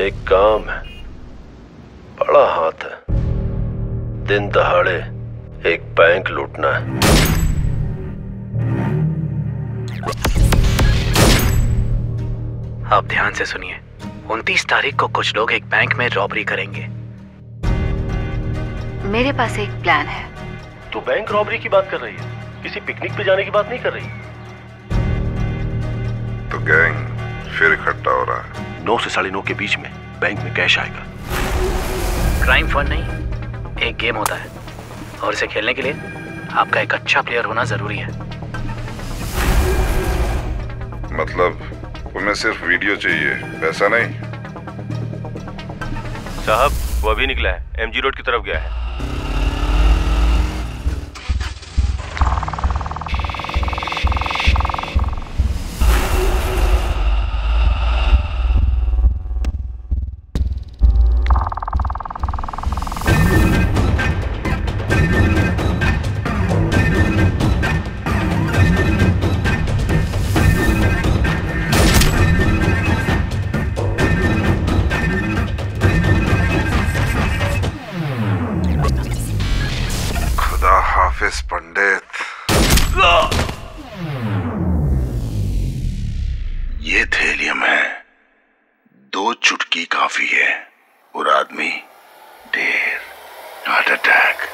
एक काम है। बड़ा हाथ है। दिन दहाड़े एक बैंक लूटना है। आप ध्यान से सुनिए। उनतीस तारीख को कुछ लोग एक बैंक में रॉबरी करेंगे। मेरे पास एक प्लान है। तू बैंक रॉबरी की बात कर रही है। किसी पिकनिक पे जाने की बात नहीं कर रही। तो गैंग फिर इकट्ठा हो रहा है। नौ से साढ़े नौ के बीच में बैंक में कैश आएगा। क्राइम फंड नहीं एक गेम होता है। और इसे खेलने के लिए आपका एक अच्छा प्लेयर होना ज़रूरी है। मतलब उन्हें सिर्फ़ वीडियो चाहिए पैसा नहीं? साहब वो अभी निकला है। एमजी रोड की तरफ़ गया है। हाफिज पंडित ये थेलियम है। दो चुटकी काफ़ी है। और आदमी ढेर हार्ट अटैक।